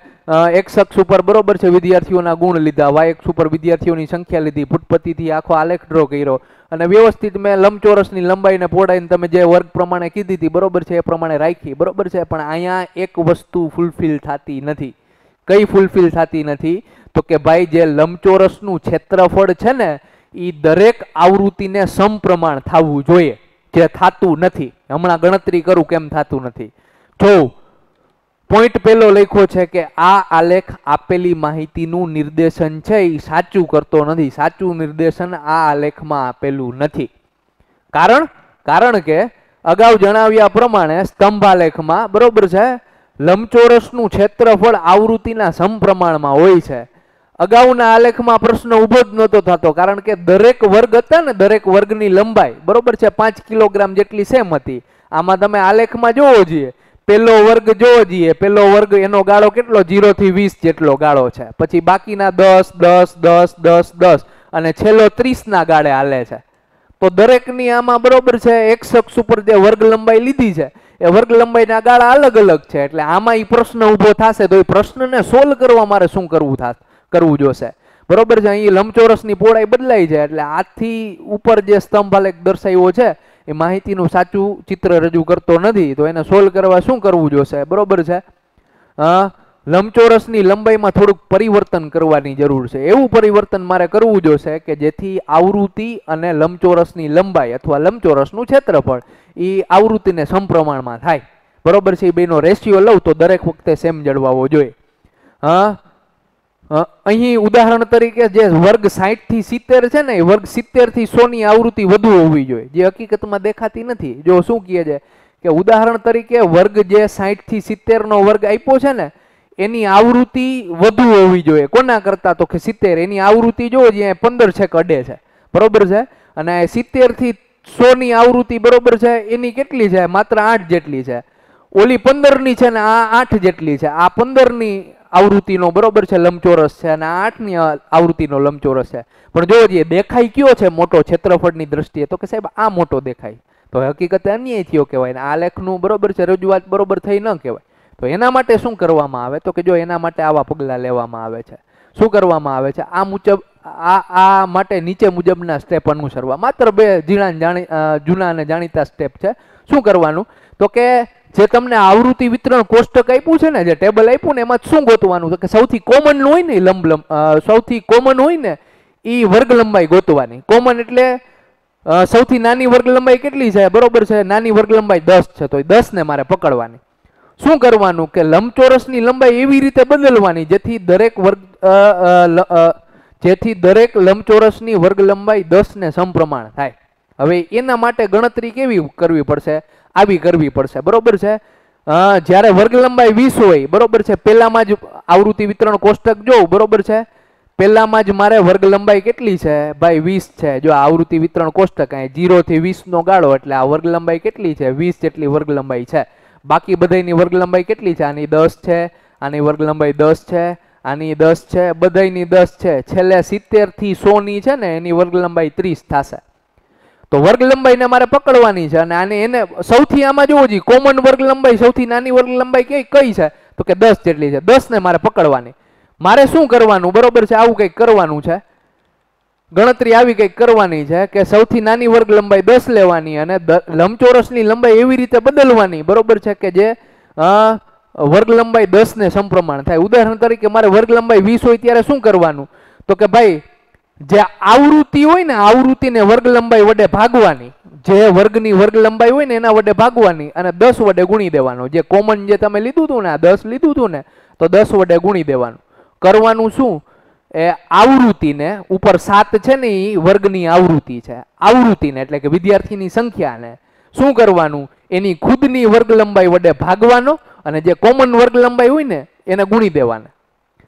એક્સ અક્ષ ઉપર બરોબર છે વિદ્યાર્થીઓના ગુણ લીધા. વાય અક્ષ ઉપર વિદ્યાર્થીઓની સંખ્યા લીધી. ફૂટપતિથી આખો આલેખ ડ્રો કર્યો. અને વ્યવસ્થિત મેં લંબચોરસની લંબાઈને પહોળાઈને તમે જે વર્ગ પ્રમાણે કીધી હતી, બરોબર છે, એ પ્રમાણે રાખી. બરોબર છે, પણ અહીંયા એક વસ્તુ ફૂલફિલ થતી નથી. કઈ ફૂલફિલ થતી નથી? તો કે ભાઈ, જે લંબચોરસનું ક્ષેત્રફળ છે ને એ દરેક આવૃત્તિને સમપ્રમાણ થવું જોઈએ. જે થતું નથી. હમણાં ગણતરી કરું કેમ થતું નથી. જો પોઈન્ટ પેલો લખ્યો છે કે આ આલેખ આપેલી માહિતીનું નિર્દેશન છે એ સાચું કરતો નથી. સાચું નિર્દેશન આ આલેખમાં આપેલું નથી. કારણ? કારણ કે અગાઉ જણાવ્યા પ્રમાણે સ્તંભાલેખમાં બરોબર છે, લંબચોરસનું ક્ષેત્રફળ આવૃત્તિના સમપ્રમાણમાં હોય છે. અગાઉના આલેખમાં પ્રશ્ન ઊભો જ નહોતો થતો, કારણ કે દરેક વર્ગ હતા ને, દરેક વર્ગની લંબાઈ બરોબર છે, પાંચ કિલોગ્રામ જેટલી સેમ હતી. આમાં તમે આલેખમાં જોવો જોઈએ. પેલો વર્ગ જોવો જોઈએ. પેલો વર્ગ એનો ગાળો કેટલો? જીરો થી વીસ જેટલો ગાળો છે. પછી બાકીના દસ દસ દસ દસ દસ અને છેલ્લો ત્રીસ ના ગાળે હાલે છે. તો દરેકની આમાં બરોબર છે. એક શખ્સ ઉપર જે વર્ગ લંબાઈ લીધી છે, એ વર્ગ લંબાઈના ગાળા અલગ અલગ છે. એટલે આમાં એ પ્રશ્ન ઊભો થશે તો એ પ્રશ્નને સોલ્વ કરવા મારે શું કરવું થશે કરવું જોશે. બરોબર છે? અહીં લંબચોરસની પહોળાઈ બદલાઈ છે. એટલે આથી ઉપર જે સ્તંભ આલેખ દર્શાવ્યો છે એ માહિતીનું સાચું ચિત્ર રજૂ કરતો નથી, તો એને સોલ્વ કરવા શું કરવું જોશે? બરોબર છે? લંબચોરસની લંબાઈમાં થોડુંક પરિવર્તન કરવાની જરૂર છે. એવું પરિવર્તન મારે કરવું જોશે કે જેથી આવૃત્તિ અને લંબચોરસની લંબાઈ અથવા લંબચોરસનું ક્ષેત્રફળ એ આવૃત્તિને સમપ્રમાણમાં થાય. બરોબર છે? એ બેનો રેશિયો લઉં તો દરેક વખતે સેમ જળવાવો જોઈએ. હા અહીં ઉદાહરણ તરીકે જે વર્ગ સાહીઠથી સિત્તેર છે ને વર્ગ સિત્તેરથી સો ની આવૃત્તિ વધુ હોવી જોઈએ. જે હકીકતમાં દેખાતી નથી. જો શું કહે છે કે ઉદાહરણ તરીકે વર્ગ જે સાહીઠથી સિત્તેર નો વર્ગ આપ્યો છે ને, એની આવૃત્તિ વધુ હોવી જોઈએ. કોના કરતા તો કે સિત્તેર? એની આવૃત્તિ જો જે પંદર છે અડે છે. બરોબર છે? અને સિત્તેરથી સો ની આવૃત્તિ બરોબર છે, એની કેટલી છે? માત્ર આઠ જેટલી છે. ઓલી પંદરની છે ને, આ આઠ જેટલી છે. આ પંદરની આવૃત્તિનો બરોબર છે, લંબચોરસ છે અને આઠની આવૃત્તિનો લંબચોરસ છે. પણ જો જે દેખાય કયો છે મોટો ક્ષેત્રફળની દ્રષ્ટિએ? તો કે સાહેબ, આ મોટો દેખાય. તો હકીકતે અન્યાય થયો કહેવાય આ લેખનું બરોબર છે, રજૂઆત બરોબર થઈ ન કહેવાય. તો એના માટે શું કરવામાં આવે? તો કે જો એના માટે આવા પગલાં લેવામાં આવે છે. શું કરવામાં આવે છે? આ મુજબ, આ આ માટે નીચે મુજબના સ્ટેપ અનુસરવા. માત્ર બે જીણા જાણી જૂના અને જાણીતા સ્ટેપ છે. શું કરવાનું? તો કે જે તમને આવૃત્તિ વિતરણ કોષ્ટક આપ્યું છે ને, જે ટેબલ આપ્યું ને, એમાં શું ગોતવાનું કે સૌથી કોમન હોય ને લંબ લંબ સૌથી કોમન હોય ને એ વર્ગ લંબાઈ ગોતવાની. કોમન એટલે સૌથી નાની વર્ગ લંબાઈ કેટલી છે? બરોબર છે? નાની વર્ગ લંબાઈ દસ છે. તો એ દસ ને મારે પકડવાની. શું કરવાનું? કે લંબચોરસની લંબાઈ એવી રીતે બદલવાની જેથી દરેક વર્ગ જેથી દરેક લંબચોરસની વર્ગ લંબાઈ દસ ને સમપ્રમાણ થાય. હવે એના માટે ગણતરી કેવી કરવી પડશે? આવી કરવી પડશે. બરોબર છે? જ્યારે વર્ગ લંબાઈ વીસ હોય, બરોબર છે? પહેલામાં જ આવૃત્તિ વિતરણ કોષ્ટક જોઉં બરોબર છે? પહેલામાં જ મારે વર્ગ લંબાઈ કેટલી છે? ભાઈ, વીસ છે. જો આવૃત્તિ વિતરણ કોષ્ટક અહીં જીરો થી વીસ નો ગાળો, એટલે આ વર્ગ લંબાઈ કેટલી છે? વીસ જેટલી વર્ગ લંબાઈ છે. બાકી બધાની વર્ગ લંબાઈ કેટલી છે? આની દસ છે, આની વર્ગ લંબાઈ દસ છે, આની દસ છે બધાની દસ છે. છેલ્લે સિત્તેરથી સો ની છે ને, એની વર્ગ લંબાઈ ત્રીસ થશે. તો વર્ગ લંબાઈને મારે પકડવાની છે અને આને એને સૌથી આમાં જોવો જોઈએ કોમન વર્ગ લંબાઈ, સૌથી નાની વર્ગ લંબાઈ કઈ કઈ છે? તો કે દસ જેટલી છે. દસ ને મારે પકડવાની. મારે શું કરવાનું? બરોબર છે, આવું કંઈક કરવાનું છે. ગણતરી આવી કંઈક કરવાની છે કે સૌથી નાની વર્ગ લંબાઈ દસ લેવાની અને લંબચોરસની લંબાઈ એવી રીતે બદલવાની. બરોબર છે કે જે વર્ગ લંબાઈ દસ ને સમપ્રમાણ થાય. ઉદાહરણ તરીકે મારે વર્ગ લંબાઈ વીસ હોય ત્યારે શું કરવાનું? તો કે ભાઈ જે આવૃત્તિ હોય ને, આવૃત્તિને વર્ગ લંબાઈ વડે ભાગવાની, જે વર્ગની વર્ગ લંબાઈ હોય ને, એના વડે ભાગવાની અને દસ વડે ગુણી દેવાનો. જે કોમન જે તમે લીધું હતું ને, આ દસ લીધું હતું ને, તો દસ વડે ગુણી દેવાનું. કરવાનું શું? એ આવૃત્તિને, ઉપર સાત છે ને એ વર્ગની આવૃત્તિ છે. આવૃત્તિને, એટલે કે વિદ્યાર્થીની સંખ્યાને, શું કરવાનું? એની ખુદની વર્ગ લંબાઈ વડે ભાગવાનો અને જે કોમન વર્ગ લંબાઈ હોય ને, એને ગુણી દેવાના.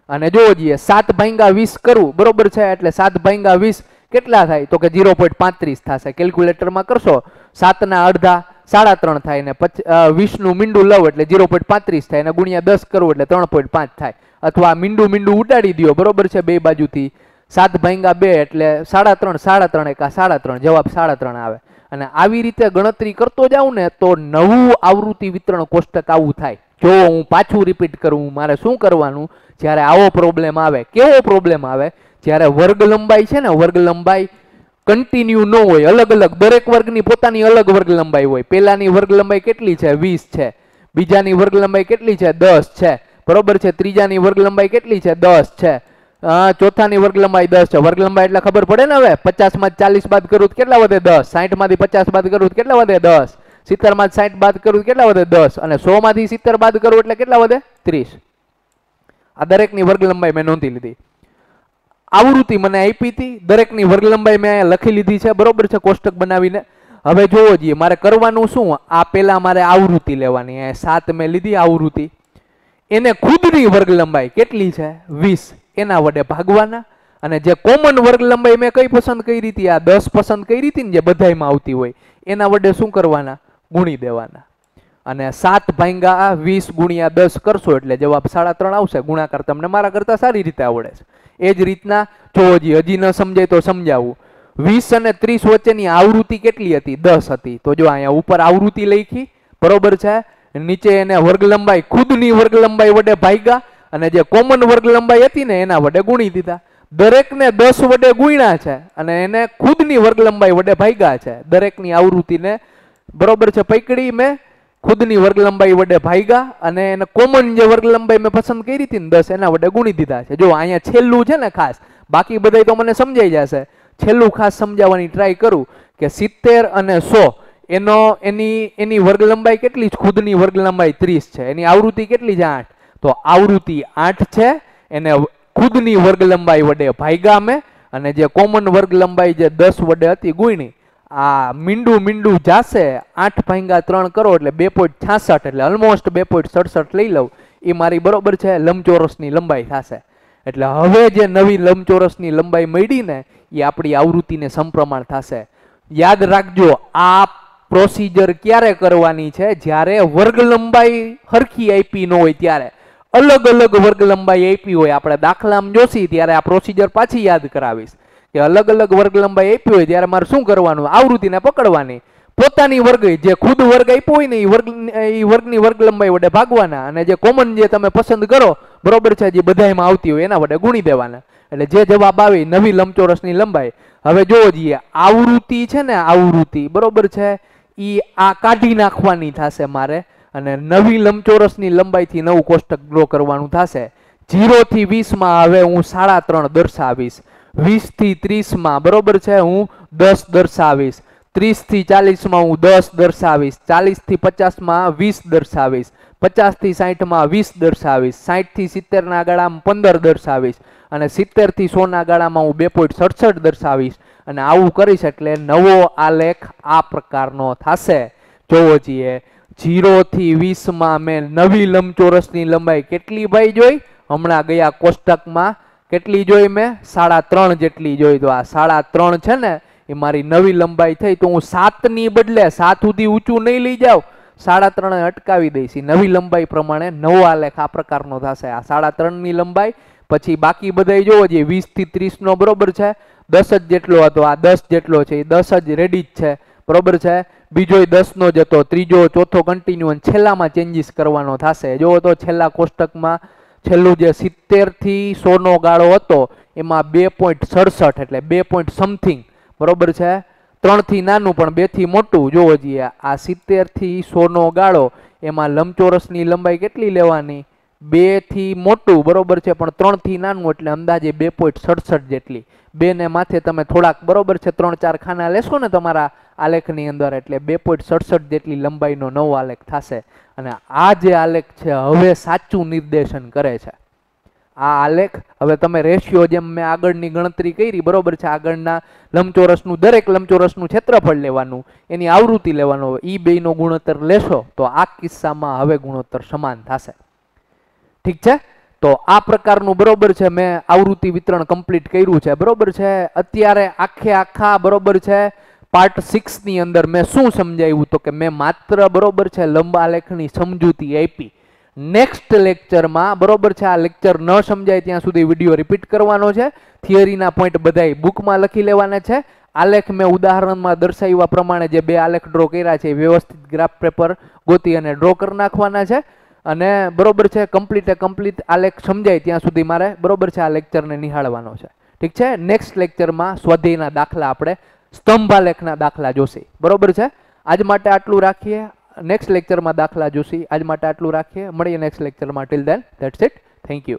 અને જોવો જઈએ સાત ભાંગા વીસ કરવું બરોબર છે? એટલે સાત ભાંગા વીસ કેટલા થાય? તો કે ઝીરો પોઈન્ટ પાંત્રીસ થશે. કેલ્ક્યુલેટરમાં કરશો, સાતના અડધા સાડા ત્રણ થાય ને વીસનું મીંડું લવ એટલે ઝીરો પોઈન્ટ પાંત્રીસ થાય અને ગુણ્યા દસ કરવું એટલે ત્રણ પોઈન્ટ પાંચ થાય. અથવા મીંડું મીંડું ઉડાડી દો બરોબર છે? બે બાજુથી સાત ભાંગા બે એટલે સાડા ત્રણ સાડા ત્રણ એકા સાડા ત્રણ, જવાબ સાડા ત્રણ આવે. અને આવી રીતે ગણતરી કરતો જાઉં ને તો નવું આવૃત્તિ વિતરણ કોષ્ટક આવું થાય. જો હું પાછું રિપીટ કરું મારે શું કરવાનું? જ્યારે આવો પ્રોબ્લેમ આવે, કેવો પ્રોબ્લેમ આવે? જ્યારે વર્ગ લંબાઈ છે ને, વર્ગ લંબાઈ કન્ટિન્યુ ન હોય, અલગ અલગ, દરેક વર્ગની પોતાની અલગ વર્ગ લંબાઈ હોય. પહેલાની વર્ગ લંબાઈ કેટલી છે? વીસ છે. બીજાની વર્ગ લંબાઈ કેટલી છે? દસ છે. બરોબર છે? ત્રીજાની વર્ગ લંબાઈ કેટલી છે? દસ છે. ચોથાની વર્ગ લંબાઈ દસ છે. વર્ગ લંબાઈ એટલે ખબર પડે ને હવે? પચાસમાં ચાલીસ બાદ કરું કેટલા વધે? દસ. સાઠમાંથી પચાસ બાદ કરું કેટલા વધે? દસ. સિત્તેરમાં સાઠ બાદ કરું કેટલા વધે? દસ. અને સો માંથી સિત્તેર બાદ કરું એટલે કેટલા વધે? ત્રીસ. આ દરેકની વર્ગ લંબાઈ મેં નોંધી લીધી. આવૃત્તિ મને આપી હતી. દરેકની વર્ગ લંબાઈ મેં લખી લીધી છે. બરોબર છે, કોષ્ટક બનાવીને. હવે જોવો જોઈએ, મારે કરવાનું શું? આ પેલા મારે આવૃત્તિ લેવાની. સાત મેં લીધી આવૃત્તિ. એને ખુદની વર્ગ લંબાઈ કેટલી છે? વીસ. એના વડે ભાગવાના. અને જે કોમન વર્ગ લંબાઈ મેં કઈ પસંદ કરી હતી? આ દસ પસંદ કરી હતી ને જે બધામાં આવતી હોય. એના વડે શું કરવાના? ગુણી દેવાના. અને સાત ભાંગા વીસ ગુણ્યા દસ કરશો એટલે જવાબ સાડા ત્રણ આવશે. ગુણાકાર તમને મારા કરતા સારી રીતે આવડે છે. એ જ રીતના જો હજી હજી ન સમજાય તો સમજાવું. વીસ અને ત્રીસ વચ્ચેની આવૃત્તિ કેટલી હતી? દસ હતી. તો જો અહીંયા ઉપર આવૃત્તિ લખી, બરોબર છે? નીચે એને વર્ગ લંબાઈ ખુદની વર્ગ લંબાઈ વડે ભાગ્યા અને જે કોમન વર્ગ લંબાઈ હતી ને એના વડે ગુણી દીધા. દરેકને દસ વડે ગુણ્યા છે અને એને ખુદની વર્ગ લંબાઈ વડે ભાગ્યા છે. દરેકની આવૃત્તિને બરોબર છે, પૈકડી મેં ખુદની વર્ગ લંબાઈ વડે ભાગ્યા અને એને કોમન જે વર્ગ લંબાઈ મેં પસંદ કરી હતી ને દસ, એના વડે ગુણી દીધા છે. જો અહીંયા છેલ્લું છે ને ખાસ, બાકી બધાય તો મને સમજાઈ જશે. છેલ્લું ખાસ સમજાવવાની ટ્રાય કરું કે સિત્તેર અને સો, એનો, એની એની વર્ગ લંબાઈ કેટલી ખુદની વર્ગ લંબાઈ ત્રીસ છે. એની આવૃત્તિ કેટલી છે? આઠ. તો આવૃત્તિ આઠ છે, એને ખુદની વર્ગ લંબાઈ વડે ભાગ્યા મેં અને જે કોમન વર્ગ લંબાઈ જે દસ વડે હતી ગુણી આ મીંડું મીંડું જાશે, આઠ ભાંગા ત્રણ કરો એટલે બે પોઈન્ટ છાસઠ એટલે ઓલમોસ્ટ બે પોઈન્ટ સડસઠ લઈ લઉં. એ મારી બરોબર છે, લંબચોરસની લંબાઈ થશે. એટલે હવે જે નવી લંબચોરસની લંબાઈ મળી ને એ આપણી આવૃત્તિને સમપ્રમાણ થશે. યાદ રાખજો, આ પ્રોસીજર ક્યારે કરવાની છે? જ્યારે વર્ગ લંબાઈ હરખી આપી ન હોય ત્યારે. અલગ અલગ વર્ગ લંબાઈ આપી હોય, આપણે દાખલામાં જોશી, ત્યારે આ પ્રોસીજર પાછી યાદ કરાવીશ. કે અલગ અલગ વર્ગ લંબાઈ આપી હોય ત્યારે મારે શું કરવાનું? આવૃત્તિને પકડવાની. પોતાની વર્ગ જે ખુદ વર્ગ આપ્યો હોય ને એ વર્ગ એ વર્ગની વર્ગ લંબાઈ વડે ભાગવાના અને જે કોમન જે તમે પસંદ કરો, બરોબર છે, જે બધાયમાં આવતી હોય, એના વડે ગુણી દેવાના. એટલે જે જવાબ આવે નવી લંબચોરસની લંબાઈ. હવે જોવો જઈએ, આવૃત્તિ છે ને આવૃત્તિ, બરોબર છે? એ આ કાઢી નાખવાની થશે મારે અને નવી લંબચોરસની લંબાઈથી નવું કોષ્ટક ડ્રો કરવાનું થશે. જીરોથી વીસમાં હવે હું સાડા ત્રણ દર્શાવીશ. વીસથી ત્રીસમાં, બરોબર છે? હું દસ દર્શાવીશ. ત્રીસથી ચાલીસમાં હું દસ દર્શાવીશ. ચાલીસથી પચાસમાં વીસ દર્શાવીશ. પચાસથી સાહીઠમાં વીસ દર્શાવીશ. સાહીઠથી સિત્તેરના ગાળામાં પંદર દર્શાવીશ. અને સિત્તેરથી સોના ગાળામાં હું બે પોઈન્ટ સડસઠ દર્શાવીશ. અને આવું કરીશ એટલે નવો આલેખ આ પ્રકારનો થશે. જોવો જોઈએ જીરો થી વીસમાં મેં નવી લંબચોરસની લંબાઈ કેટલી ભાઈ જોઈ? હમણાં ગયા કોષ્ટકમાં કેટલી જોઈ મેં? સાડા ત્રણ જેટલી જોઈ. તો આ સાડા ત્રણ છે ને, એ મારી નવી લંબાઈ થઈ તો હું સાતની બદલે સાત સુધી ઊંચું નહીં લઈ જાઉં. સાડા ત્રણે અટકાવી દઈશ. નવી લંબાઈ પ્રમાણે નવો આલેખ આ પ્રકારનો થશે. આ સાડા ત્રણની લંબાઈ, પછી બાકી બધાય જોવો જે વીસથી ત્રીસ નો બરોબર છે. દસ જ જેટલો હતો, આ દસ જેટલો છે. એ દસ જ રેડી જ છે. બરોબર છે? બીજો દસ નો જ હતો, ત્રીજો ચોથો કન્ટિન્યુ છેલ્લામાં ચેન્જીસ કરવાનો થશે. જોવો તો છેલ્લા કોષ્ટકમાં છેલ્લું જે સિત્તેરથી સો ગાળો હતો, એમાં બે પોઈન્ટ સડસઠ એટલે બે પોઈન્ટ સમથિંગ બરોબર છે? ત્રણથી નાનું, પણ બેથી મોટું. જોવો જોઈએ આ સિત્તેરથી સોનો ગાળો, એમાં લંબચોરસની લંબાઈ કેટલી લેવાની? બેથી મોટું, બરોબર છે? પણ ત્રણથી નાનું એટલે અંદાજે બે પોઈન્ટ સડસઠ જેટલી. બેને માથે તમે થોડાક, બરોબર છે? ત્રણ ચાર ખાના લેશો ને તમારા આલેખની અંદર એટલે બે પોઈન્ટ સડસઠ જેટલી લંબાઈનો નવો આલેખ થશે. અને આ જે આલેખ છે, હવે સાચું નિર્દેશન કરે છે. આ આલેખ, હવે તમે રેશિયો જેમ મેં આગળની ગણતરી કરી, બરોબર છે, આગળના લંબચોરસનું, દરેક લંબચોરસનું ક્ષેત્રફળ લેવાનું, એની આવૃત્તિ લેવાનો ઈ બેનો ગુણોત્તર લેશો, તો આ કિસ્સામાં હવે ગુણોત્તર સમાન થશે. ઠીક છે? તો આ પ્રકારનું બરોબર છે, મેં આવૃત્તિ વિતરણ કમ્પ્લીટ કર્યું છે, બરોબર છે? અત્યારે આખે આખા બરોબર છે? પાર્ટ સિક્સની અંદર મેં શું સમજાવ્યું તો કે મેં માત્ર બરોબર છે લંબા આલેખની સમજૂતી આપી. નેક્સ્ટ લેક્ચરમાં બરોબર છે આ લેક્ચર ન સમજાય ત્યાં સુધી વીડિયો રિપીટ કરવાનો છે. થિયરીના પોઈન્ટ બધાય બુકમાં લખી લેવાના છે. આલેખ મેં ઉદાહરણમાં દર્શાવ્યા પ્રમાણે જે બે આલેખ ડ્રો કર્યા છે વ્યવસ્થિત ગ્રાફ પેપર ગોતી અને ડ્રો કરી નાખવાના છે. અને બરોબર છે કમ્પ્લીટે કમ્પ્લીટ આલેખ સમજાય ત્યાં સુધી મારે બરોબર છે આ લેક્ચરને નિહાળવાનો છે. ઠીક છે? નેક્સ્ટ લેક્ચરમાં સ્વાધ્યાયના દાખલા આપણે સ્તંભાલેખના દાખલા જોશી. બરોબર છે? આજ માટે આટલું રાખીએ. નેક્સ્ટ લેક્ચરમાં દાખલા જોશી. આજ માટે આટલું રાખીએ. મળીએ નેક્સ્ટ લેક્ચરમાં till then that's it thank you